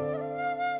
Música